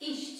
Iść.